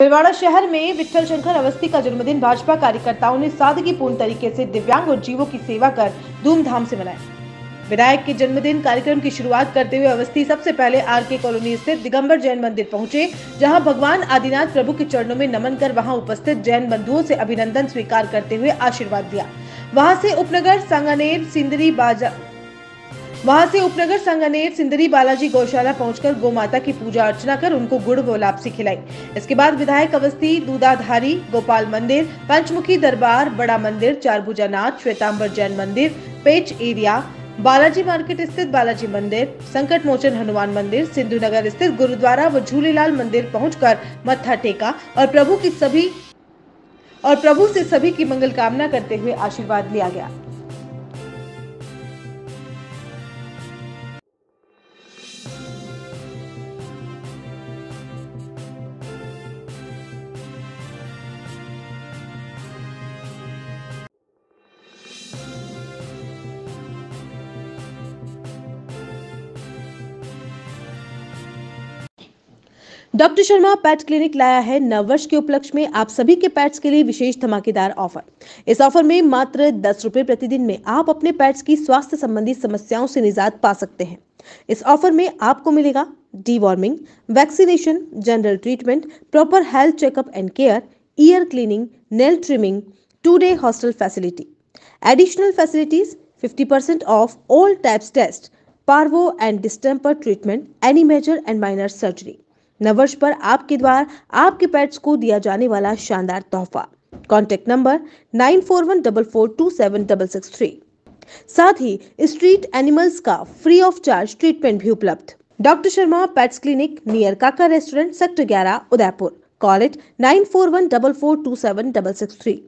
भिलवाड़ा शहर में विठल शंकर अवस्थी का जन्मदिन भाजपा कार्यकर्ताओं ने सादगीपूर्ण तरीके से दिव्यांग और जीवों की सेवा कर धूमधाम से मनाया। विधायक के जन्मदिन कार्यक्रम की शुरुआत करते हुए अवस्थी सबसे पहले आर के कॉलोनी स्थित दिगंबर जैन मंदिर पहुँचे, जहाँ भगवान आदिनाथ प्रभु के चरणों में नमन कर वहाँ उपस्थित जैन बंधुओं से अभिनंदन स्वीकार करते हुए आशीर्वाद दिया। वहाँ से उपनगर, सांगानेर, सिंदरी, बाजा वहाँ से उपनगर संगनेर सिंदरी बालाजी गौशाला पहुंचकर गौ माता की पूजा अर्चना कर उनको गुड़ व लापसी खिलाई। इसके बाद विधायक अवस्थी, दूधाधारी, गोपाल मंदिर, पंचमुखी दरबार, बड़ा मंदिर, चारभुजा नाथ, श्वेतांबर जैन मंदिर, पेच एरिया, बालाजी मार्केट स्थित बालाजी मंदिर, संकट मोचन हनुमान मंदिर, सिंधु नगर स्थित गुरुद्वारा व झूलेलाल मंदिर पहुंचकर मत्था टेका और प्रभु की सभी और प्रभु से सभी की मंगल कामना करते हुए आशीर्वाद लिया गया। डॉक्टर शर्मा पेट क्लिनिक लाया है नववर्ष के उपलक्ष्य में आप सभी के पेट्स के लिए विशेष धमाकेदार ऑफ़र। इस ऑफ़र में मात्र दस रुपए प्रतिदिन में आप अपने पेट्स की स्वास्थ्य संबंधी समस्याओं से निजात पा सकते हैं। इस ऑफ़र में आपको मिलेगा deworming, vaccination, general treatment, proper health checkup and care, ear cleaning, nail trimming, two day hostel facility. Additional facilities 50% off all types test parvo and distemper treatment any major and minor surgery नववर्ष पर आपके द्वार, आपके pets को दिया जाने वाला शानदार तोहफा। Contact number nine four one double four two seven double six three. साथ ही स्ट्रीट एनिमल्स का फ्री ऑफ़ चार्ज ट्रीटमेंट भी उपलब्ध। Doctor Sharma pets clinic near Kaka restaurant, sector ग्यारह, Udaipur. Call it nine four one double four two seven double six three.